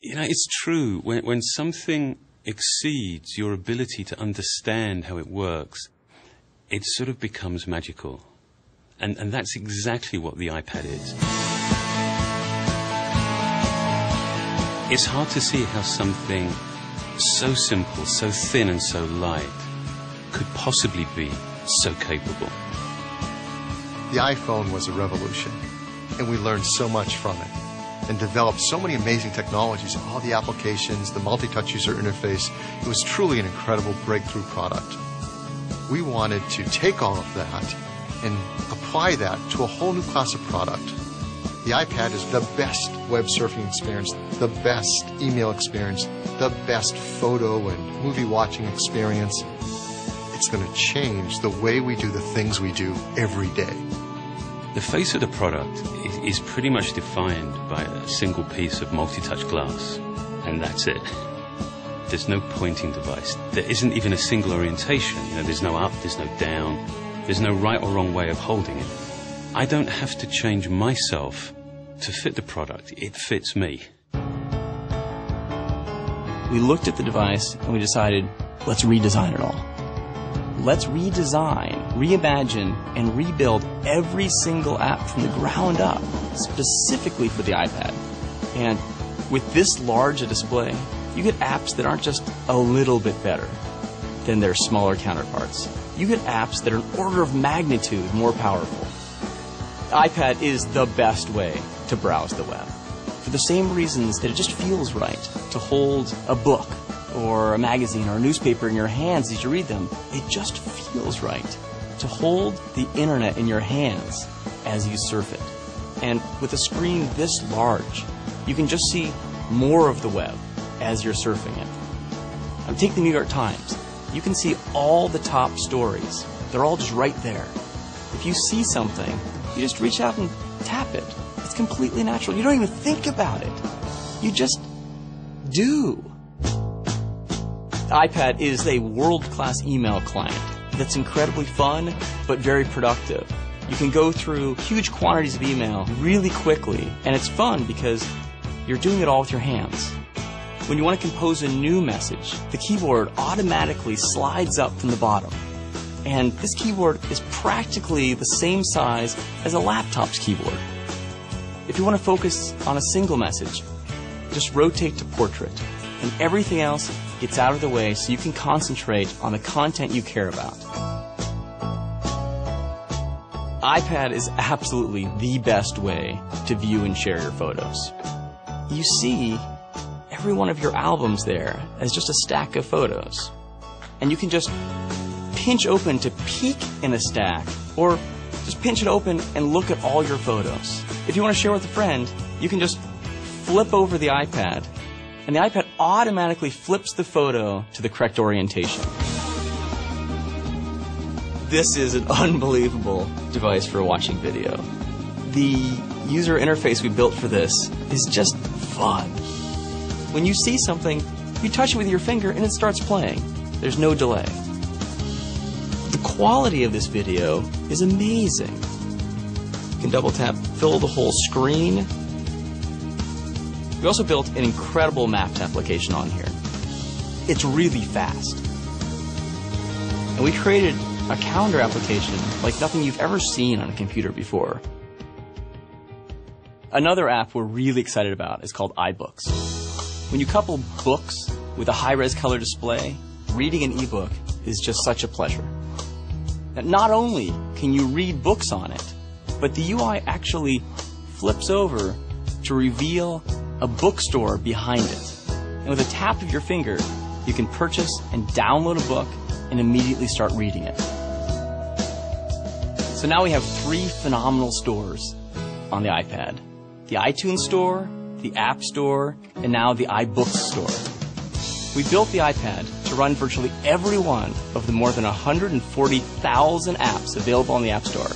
You know, it's true. When, when something exceeds your ability to understand how it works, it sort of becomes magical. And, and that's exactly what the iPad is. It's hard to see how something so simple, so thin, and so light could possibly be so capable. The iPhone was a revolution, and we learned so much from it and developed so many amazing technologies, all the applications, the multi-touch user interface. It was truly an incredible breakthrough product. We wanted to take all of that and apply that to a whole new class of product. The iPad is the best web surfing experience, the best email experience, the best photo and movie watching experience. It's going to change the way we do the things we do every day. The face of the product is, pretty much defined by a single piece of multi-touch glass, and that's it. There's no pointing device. There isn't even a single orientation. You know, there's no up, there's no down, there's no right or wrong way of holding it. I don't have to change myself to fit the product. It fits me. We looked at the device and we decided, let's redesign it all. Let's redesign, reimagine, and rebuild every single app from the ground up, specifically for the iPad. And with this large a display, you get apps that aren't just a little bit better than their smaller counterparts. You get apps that are an order of magnitude more powerful. IPad is the best way to browse the web. For the same reasons that it just feels right to hold a book or a magazine or a newspaper in your hands as you read them, it just feels right to hold the internet in your hands as you surf it. And with a screen this large, you can just see more of the web as you're surfing it. Now, take the New York Times. You can see all the top stories. They're all just right there. If you see something, you just reach out and tap it. It's completely natural. You don't even think about it. You just do. iPad is a world class email client that's incredibly fun but very productive. You can go through huge quantities of email really quickly, and it's fun because you're doing it all with your hands. When you want to compose a new message, the keyboard automatically slides up from the bottom. And this keyboard is practically the same size as a laptop's keyboard. If you want to focus on a single message, just rotate to portrait, and everything else gets out of the way so you can concentrate on the content you care about. iPad is absolutely the best way to view and share your photos. You see every one of your albums there as just a stack of photos. And you can just pinch open to peek in a stack, or just pinch it open and look at all your photos. If you want to share with a friend, you can just flip over the iPad and the iPad automatically flips the photo to the correct orientation. This is an unbelievable device for watching video. The user interface we built for this is just fun. When you see something, you touch it with your finger and it starts playing. There's no delay. The quality of this video is amazing. You can double tap, fill the whole screen, we also built an incredible maps application on here. It's really fast. And we created a calendar application like nothing you've ever seen on a computer before. Another app we're really excited about is called iBooks. When you couple books with a high-res color display, reading an ebook is just such a pleasure. Now, not only can you read books on it, but the UI actually flips over to reveal a bookstore behind it. And with a tap of your finger, you can purchase and download a book and immediately start reading it. So now we have three phenomenal stores on the iPad the iTunes Store, the App Store, and now the iBooks Store. We built the iPad to run virtually every one of the more than 140,000 apps available on the App Store